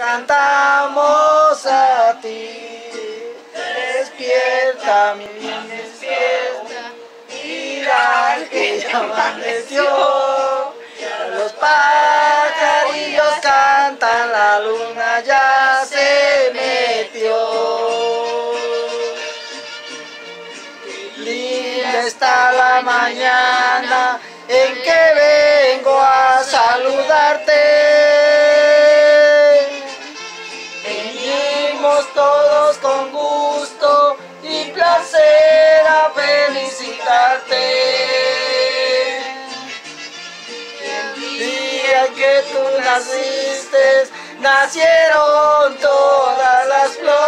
cantamos a ti. Despierta, mi bien, despierta. Mira que ya amaneció. Los pajarillos cantan, la luna ya se metió. Linda está la mañana en que vengo a saludarte. Nacieron todas las flores.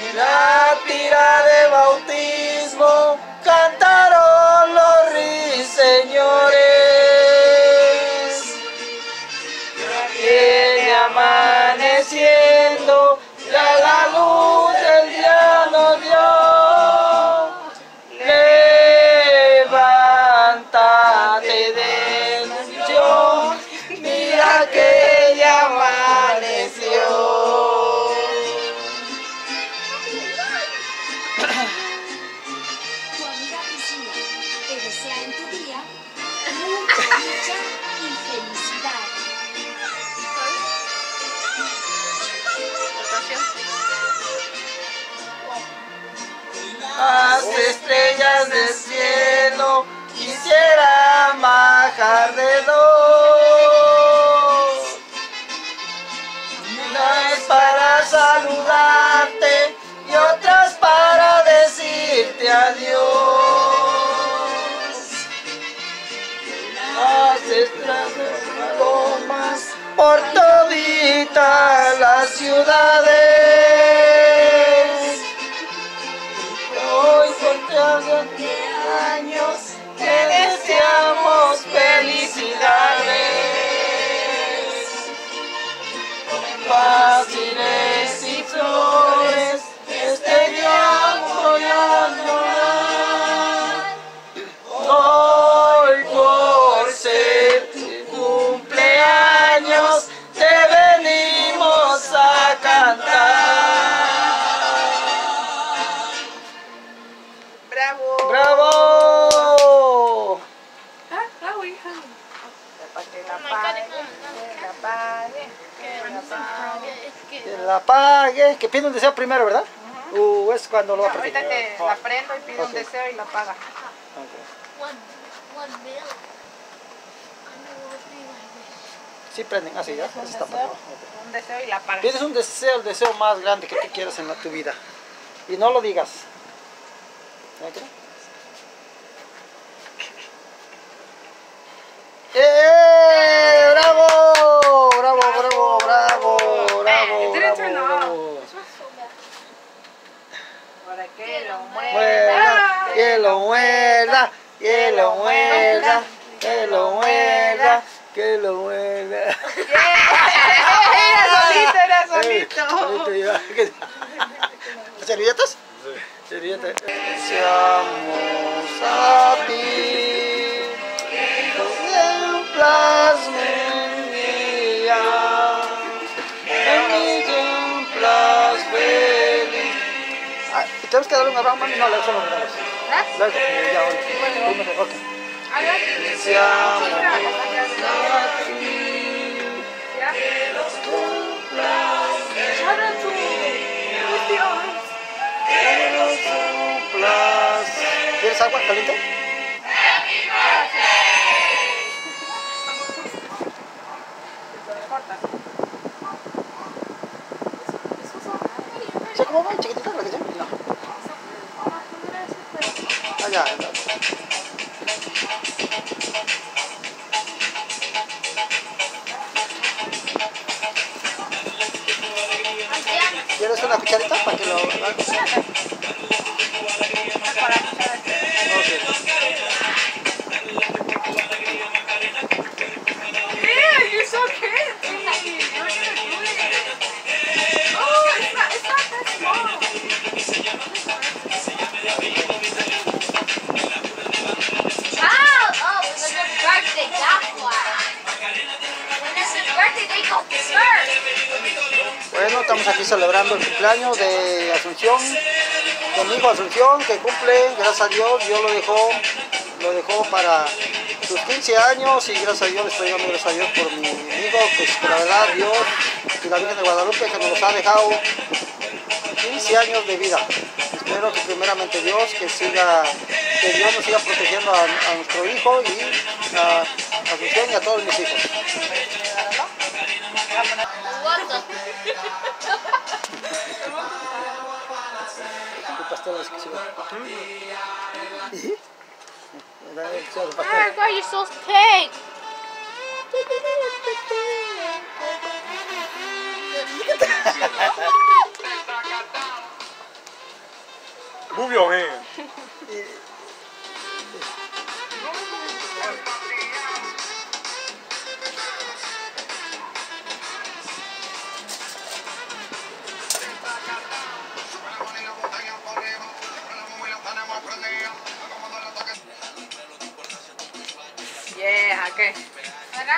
En la tira de bautismo cantaron los ruiseñores. Viene amaneciendo, Estrellas de palomas por todita las ciudades. Pide un deseo primero, ¿verdad? Uh, es cuando lo va a Ahorita practicar. te la prendo y pido Ok. un deseo y la paga. Ok. One, one bill. I know what would be my wish. Sí, prenden, así ya. Un Así está deseo, ok. un deseo y la paga. Pides un deseo, el deseo más grande que tú quieras en la, tu vida. Y no lo digas. ¿Ok? ¡Eh! ¡Bravo! ¡Bravo, bravo, bravo! ¡Bravo, Eh, didn't turn bravo! Para que lo Muerda, muerda. que lo muerda, que lo muerda, que lo muerda, que lo muerda. Era solito, era solito. solito ya. ¿Qué- ¿Servilletas? Servilletas. Deseamos a ti, contemplas mi día, en mi cumplas feliz. Ah, ¿y ¿Tenemos que darle un abrazo? No, le son los regalos. ¿Ah? Luego, ya, ahora. Tú me- a cumplas. ¿Quieres agua caliente? ¿Sí, cómo va? ¿Chiquitita que sea? No. Ya, ya. ¿Quieres una cucharita para que lo hagas? Yeah, estamos aquí celebrando el cumpleaños de Asunción, de mi hijo Asunción, que cumple, gracias a Dios, Dios lo dejó, lo dejó para sus 15 años y gracias a Dios le estoy dando gracias a Dios por mi hijo, que la verdad Dios y la Virgen de Guadalupe que nos ha dejado 15 años de vida. Espero que primeramente Dios, que siga, que Dios nos siga protegiendo a, nuestro hijo y a Asunción y a todos mis hijos. Tu pastel es que se va. Dale, échale el pastel. Oh, God, you're so cake. Move your hand.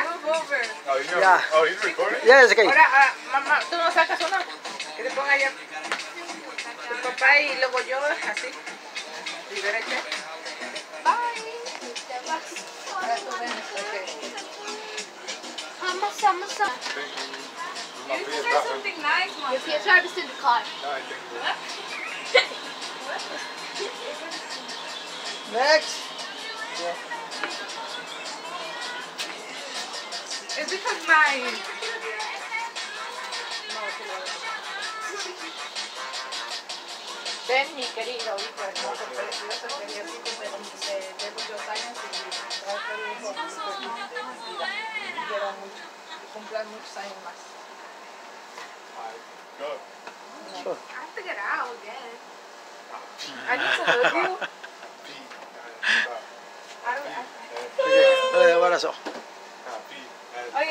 Move over. Oh, you know, Yeah. oh, he's recording? Ya, es okay. Ahora, ah, mamá, tú no sacas uno. Que te ponga ya. Tu papá y luego yo, así. Y derecha. Ahora tú ven, ok. Vamos, vamos, vamos. My PS not- something nice, mom. Your PS drive is in the car. No, I think so. Next. It's because my Ven, mi querido, ahorita hermoso, precioso, de, de, de muchos años y. Y quiero mucho, que cumplan muchos años más. I have to get out again. I need to hug you. I don't, I, Dale,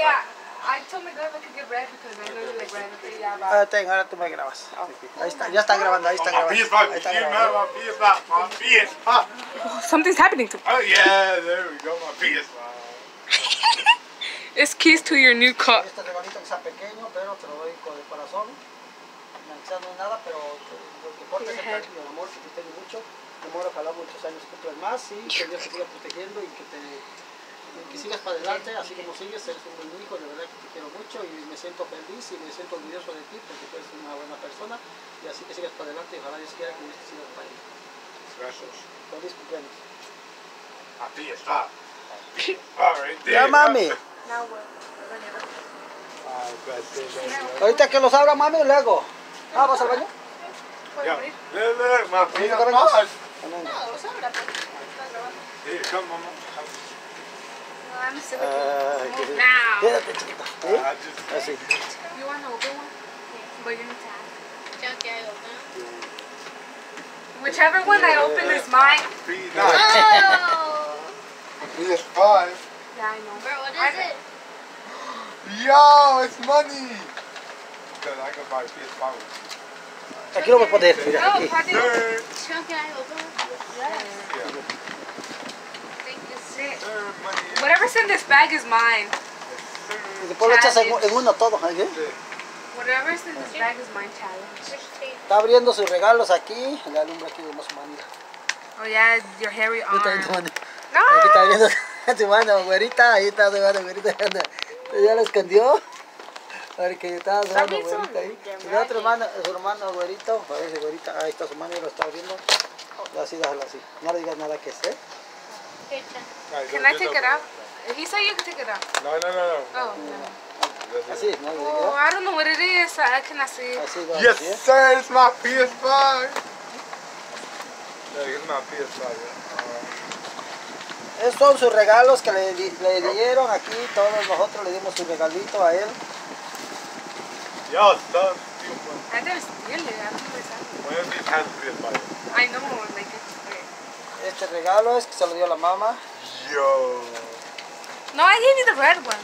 yeah, I told my girl I could get red because I know you like red. Okay, yeah, bye. Ahora ten, ahora tú me grabas. Oh. Ahí está, ya están grabando, ahí están my grabando. PS5. Ahí están grabando. my PS5. My PS5. Something's happening to Oh, yeah, there we go. My PS5. It's keys to your new car. Este regalito que sea pequeño, pero te lo doy con el corazón. No quizás no es nada, pero lo que importa es el cariño, el amor que te tengo mucho. Mi amor, ojalá muchos años cumplas más y que Dios te siga protegiendo y que te y que sigas para adelante, así como sigues, eres un buen hijo, de verdad que te quiero mucho y me siento feliz y me siento orgulloso de ti porque tú eres una buena persona y así que sigas para adelante y ojalá Dios quiera que Dios te siga acompañando. Special. Feliz cumpleaños. My PS5. PS5 right there. Ya mami, ahorita que los abra mami luego. Ah, ¿vas al baño? Look, my ¿Ahorita que vengas? PS5. Amén. Here, come, mama. I'm sick Ay, qué- now. Quédate chiquita. ¿Sí? I just. Así. You want to open one? But you need to ask. Creo que hay otra. Whichever one I open is mine. PS5. Oh! PS5. Yeah, I know. Bro, what I- is it? Yo, it's money. Because I can buy PS5 with Aquí lo voy a poner, mira, Oh, aquí. pardon? you. Third. Creo que hay otra. Yeah. Third money. Whatever's in this bag is mine. Después lo echas en, uno todo. ¿eh? Whatever's in this bag is mine, challenge. Está abriendo sus regalos aquí. Le alumbra aquí vemos su manita. Oh yeah, your hairy tu arm. mano. Aquí está No! abriendo su mano, güerita. Ahí está su mano, güerita. Ya la escondió. A ver que está su mano, güerita ahí. de Y la otra Ragged. mano, su hermano, güerito. Parece güerita. Ahí está su mano y lo está abriendo. Así, déjalo así. No le digas nada que es, Alright, Can I take it out? He said you could take it out. No, no, no, no. Oh. It. No le Oh. I don't know what it is. I cannot see. Así, no, Yes, así, ¿eh? sir, it's my PS5. Yeah, it's my PS5. Yeah. Alright. Esos son sus regalos que le, le dieron aquí. Todos nosotros le dimos su regalito a él. Steal money. I didn't steal it. I don't know has PS5. I know, like okay. Este regalo es que se lo dio la mamá. Yo. No, I gave you the red one.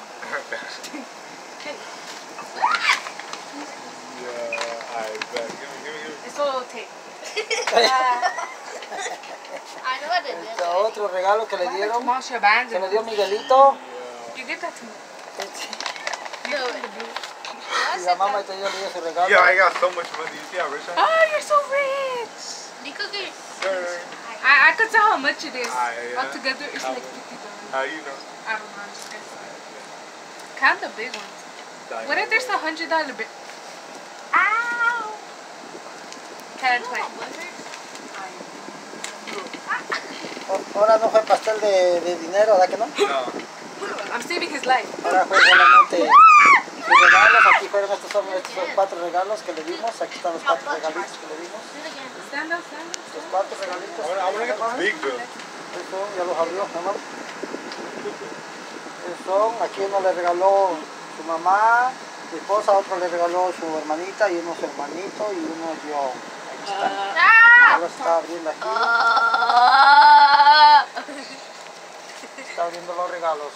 Yeah, alright, bet. Give me, give me, give me. It's a little tape. I know what it is. Este otro regalo que le dieron. Se lo dio Miguelito. You give that to me. Y la mamá le dio su regalo. Yeah, I got so much money. You see how rich I am? Oh, you're so rich. Nico que Sir. I, I could tell how much it is. Ah, yeah. Altogether, it's How- like fifty dollars. How you know? I don't know. I'm just guessing. Count the big ones. What if there's a hundred dollar bill? Ow! Ten, twenty. O- Ahora no fue pastel de, de dinero, ¿verdad que no? No. I'm saving his life. Ahora fue solamente regalos. Aquí fueron estos son, estos son cuatro regalos que le dimos. Aquí están los cuatro regalitos que le dimos. Do it again. Stand up, stand up. Los cuatro regalitos. The big ya los abrió. Estos son, aquí uno le regaló su mamá, su esposa, otro le regaló su hermanita y uno su hermanito y uno yo. Aquí está. Ya los está abriendo aquí. Ah. Está abriendo los regalos.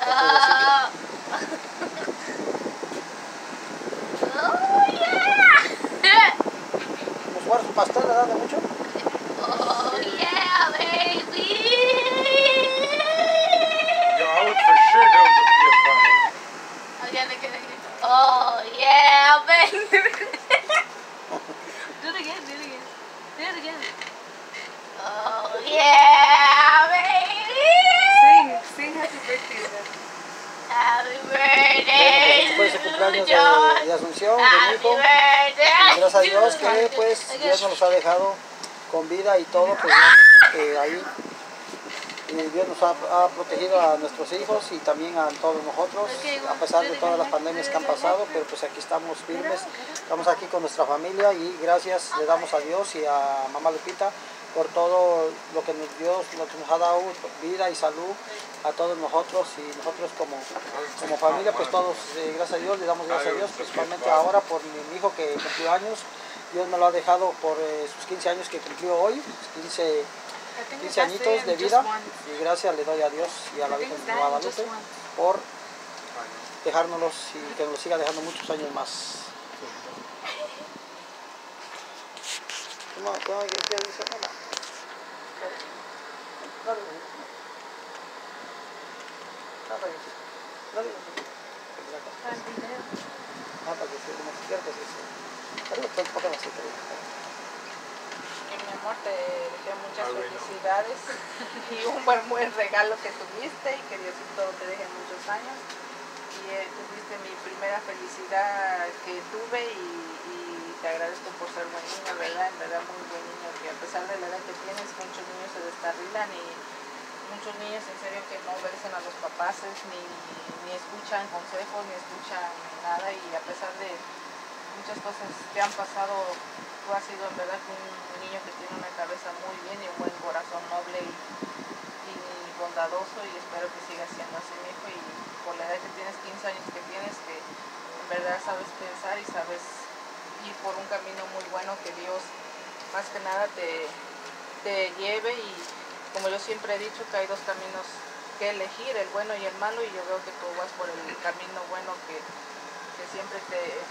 Ah. Oh yeah. Guarda su pastel, de mucho. Oh yeah. Yo, I was for sure that was gonna be a fun one. Again, again, again. Oh yeah, baby. do it again, do it again. Do it again. Oh yeah, baby. Sing, sing happy birthday to them. Happy birthday. Después de cumpleaños de, John. de Asunción, de mi Happy hijo. birthday. Gracias a Dios que pues Dios nos ha dejado con vida y todo, pues eh, ahí eh, Dios nos ha, ha protegido a nuestros hijos y también a todos nosotros, a pesar de todas las pandemias que han pasado, pero pues aquí estamos firmes, estamos aquí con nuestra familia y gracias le damos a Dios y a mamá Lupita por todo lo que nos Dios lo que nos ha dado, vida y salud a todos nosotros y nosotros como, como familia, pues todos, eh, gracias a Dios, le damos gracias a Dios, principalmente ahora por mi, mi hijo que cumplió años, Dios me lo ha dejado por eh, sus 15 años que cumplió hoy, 15, I think 15 that's añitos it, de vida. y gracias le doy a Dios y a la Virgen de Guadalupe por dejárnoslos y que nos siga dejando muchos años más. Ah, para que se como pues, pues, un poco más, pero- Y mi amor, te deseo muchas Ah, felicidades y un buen, buen regalo que tuviste y que Diosito te deje muchos años. Y eh, tuviste mi primera felicidad que tuve y, y te agradezco por ser buen niño, ¿verdad? En verdad, muy buen niño, que a pesar de la edad que tienes, muchos niños se descarrilan y muchos niños en serio que no obedecen a los papás ni, ni escuchan consejos, ni escuchan nada y a pesar de muchas cosas que han pasado, tú has sido en verdad un niño que tiene una cabeza muy bien y un buen corazón noble y, bondadoso y espero que sigas siendo así, mi hijo, y por la edad que tienes, 15 años que tienes, que en verdad sabes pensar y sabes ir por un camino muy bueno que Dios más que nada te, te lleve. Y como yo siempre he dicho que hay dos caminos que elegir, el bueno y el malo y yo veo que tú vas por el camino bueno que, que siempre te,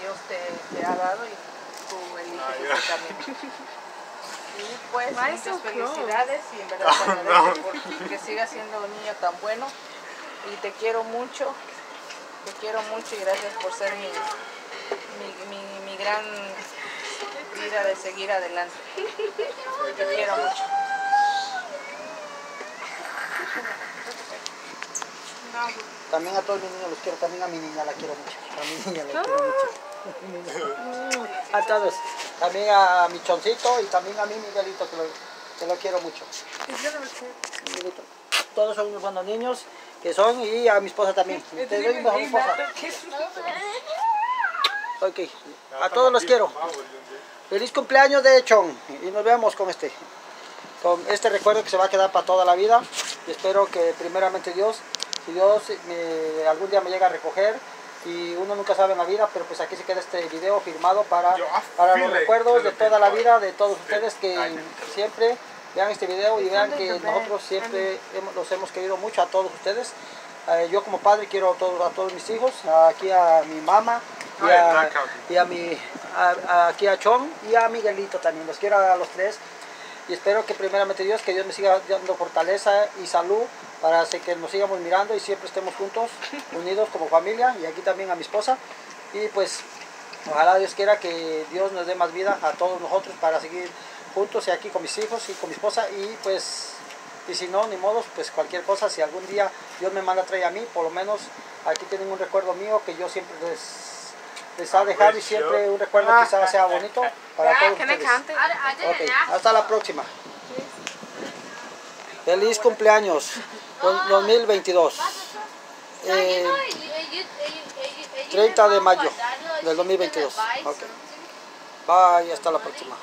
Dios te, te ha dado y tú eliges Ah, ese camino. Y pues Why muchas so felicidades y en verdad te No, agradezco por que sigas siendo un niño tan bueno y te quiero mucho, te quiero mucho y gracias por ser mi, mi, mi, mi gran vida de seguir adelante. Te quiero mucho. También a todos mis niños los quiero, también a mi niña la quiero mucho. A mi niña la quiero mucho. A todos. También a mi choncito y también a mi Miguelito que lo, que lo quiero mucho. Miguelito. Todos son unos buenos niños que son y a mi esposa también. Te doy un beso a mi esposa. Ok. A todos los quiero. Feliz cumpleaños de Chon y nos vemos con este. Con este recuerdo que se va a quedar para toda la vida. Y espero que primeramente Dios, si Dios me- algún día me llega a recoger y uno nunca sabe en la vida, pero pues aquí se queda este video firmado para, I para los recuerdos de toda la vida de todos ustedes que siempre vean este video y vean que nosotros siempre hemos- los hemos querido mucho a todos ustedes. Eh, yo como padre quiero a todos, a todos mis hijos, aquí a mi mamá y a, y a mi, a- a- aquí a Chon y a Miguelito también. Los quiero a los tres y espero que primeramente Dios, que Dios me siga dando fortaleza y salud para que nos sigamos mirando y siempre estemos juntos, unidos como familia y aquí también a mi esposa. Y pues ojalá Dios quiera que Dios nos dé más vida a todos nosotros para seguir juntos y aquí con mis hijos y con mi esposa y pues y si no, ni modos, pues cualquier cosa, si algún día Dios me manda a traer a mí, por lo menos aquí tienen un recuerdo mío que yo siempre les, les ha dejado y siempre un recuerdo quizás sea bonito para todos Can I ustedes. count it? Ok, hasta la próxima. Feliz cumpleaños 2022. Eh, 30 de mayo del 2022. Ok. Bye, hasta la próxima.